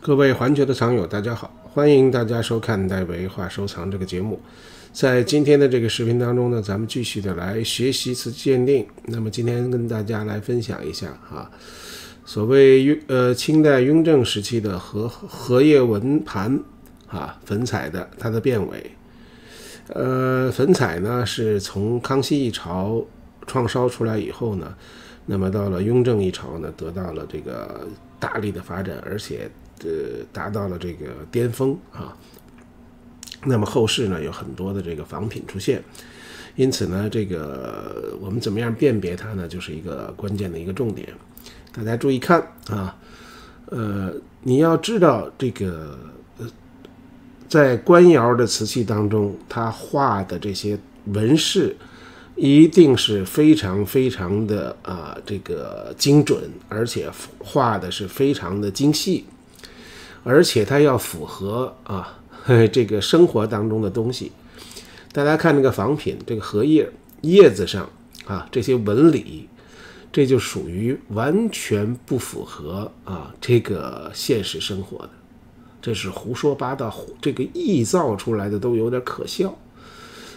各位环球的藏友，大家好，欢迎大家收看戴维画收藏这个节目。在今天的这个视频当中呢，咱们继续的来学习瓷器鉴定。那么今天跟大家来分享一下啊，所谓雍呃清代雍正时期的荷荷叶纹盘啊，粉彩的它的变伪。呃，粉彩呢是从康熙一朝创烧出来以后呢，那么到了雍正一朝呢，得到了这个大力的发展，而且。呃，达到了这个巅峰啊。那么后世呢，有很多的这个仿品出现，因此呢，这个我们怎么样辨别它呢，就是一个关键的一个重点。大家注意看啊，呃，你要知道这个呃，在官窑的瓷器当中，它画的这些纹饰一定是非常非常的啊，这个精准，而且画的是非常的精细。而且它要符合啊，这个生活当中的东西。大家看这个仿品，这个荷叶叶子上啊，这些纹理，这就属于完全不符合啊这个现实生活的，这是胡说八道，这个臆造出来的都有点可笑。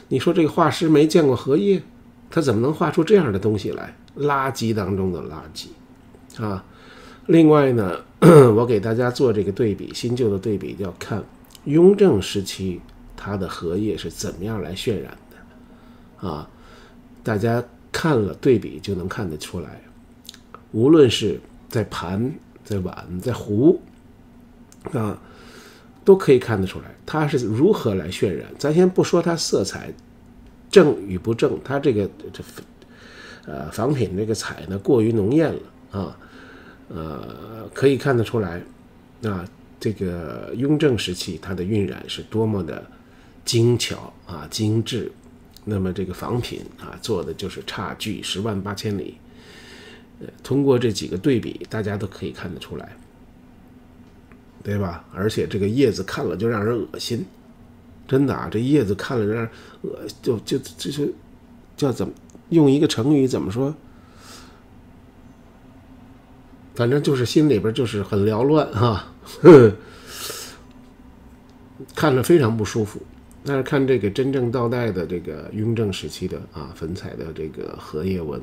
你说这个画师没见过荷叶，他怎么能画出这样的东西来？垃圾当中的垃圾啊！另外呢，我给大家做这个对比，新旧的对比，要看雍正时期它的荷叶是怎么样来渲染的啊。大家看了对比就能看得出来，无论是在盘、在碗、在壶啊，都可以看得出来它是如何来渲染。咱先不说它色彩正与不正，它这个这呃仿品这个彩呢过于浓艳了啊。呃，可以看得出来，啊，这个雍正时期它的晕染是多么的精巧啊、精致。那么这个仿品啊，做的就是差距十万八千里。呃，通过这几个对比，大家都可以看得出来，对吧？而且这个叶子看了就让人恶心，真的啊，这叶子看了让人恶，就就就是叫怎么用一个成语怎么说？反正就是心里边就是很缭乱哈，看着非常不舒服。但是看这个真正倒带的这个雍正时期的啊粉彩的这个荷叶纹，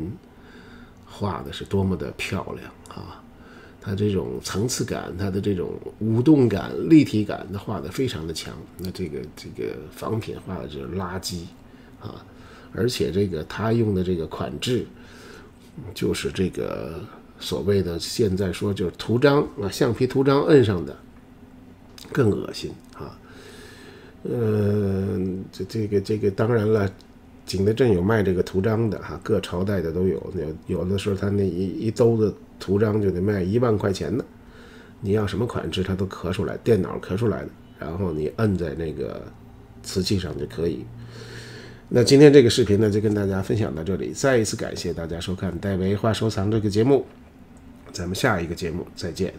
画的是多么的漂亮啊！它这种层次感，它的这种舞动感、立体感，它画的非常的强。那这个这个仿品画的就是垃圾啊！而且这个他用的这个款制，就是这个。所谓的现在说就是图章啊，橡皮图章摁上的更恶心啊。嗯，这这个这个当然了，景德镇有卖这个图章的哈，各朝代的都有。有有的时候他那一一兜子图章就得卖一万块钱呢。你要什么款式，他都刻出来，电脑刻出来的，然后你摁在那个瓷器上就可以。那今天这个视频呢，就跟大家分享到这里。再一次感谢大家收看《戴维画收藏》这个节目。咱们下一个节目再见。